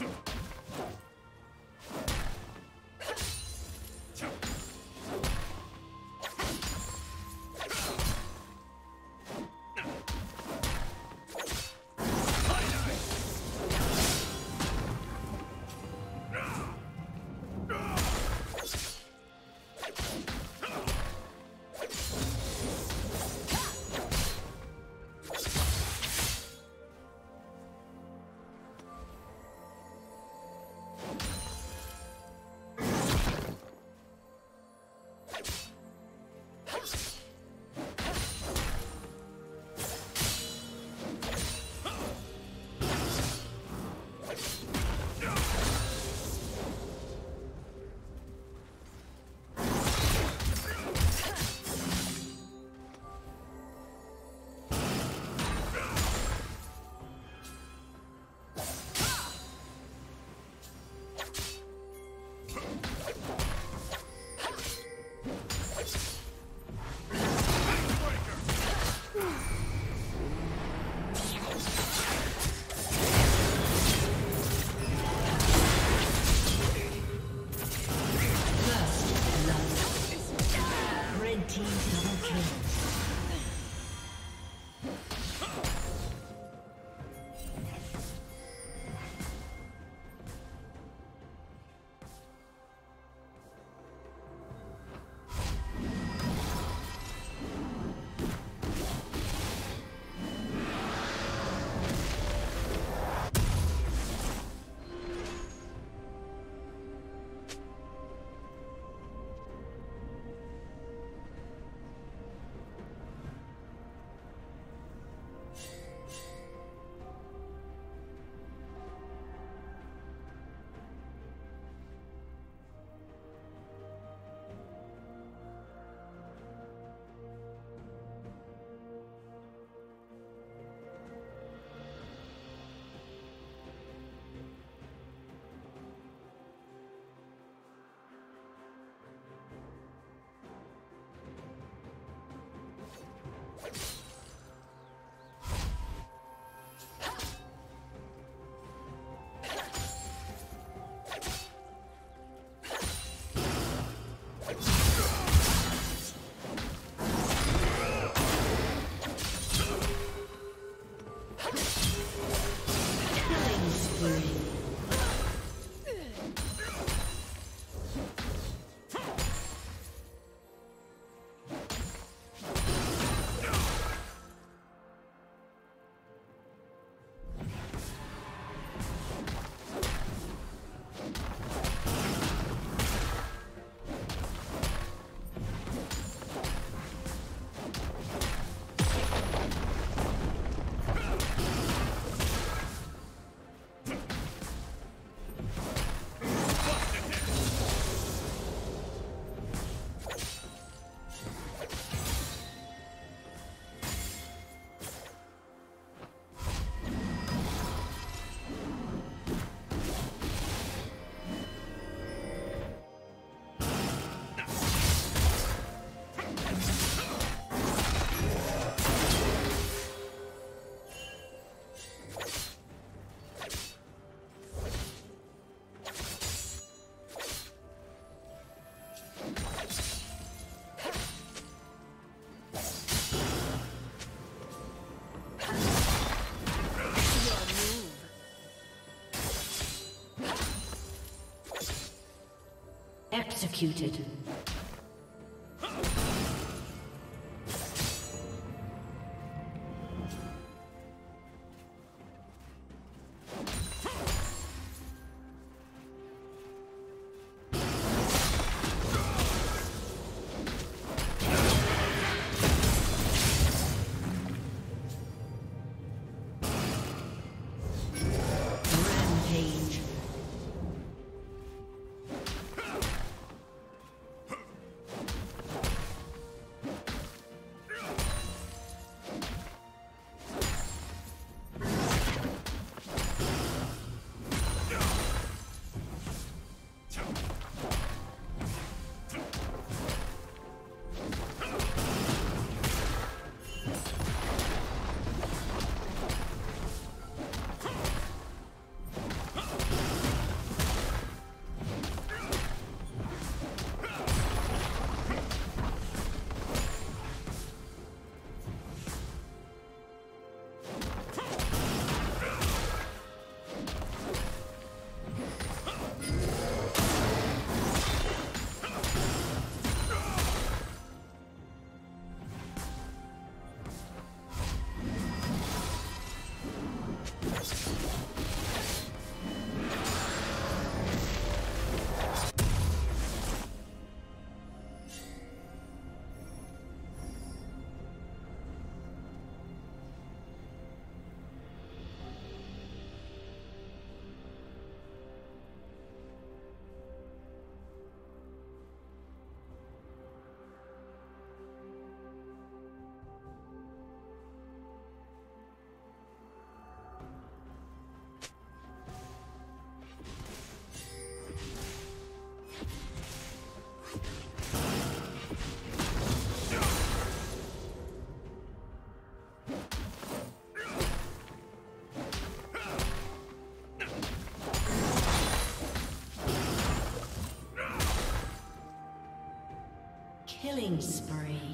Ugh. Executed. Killing spree.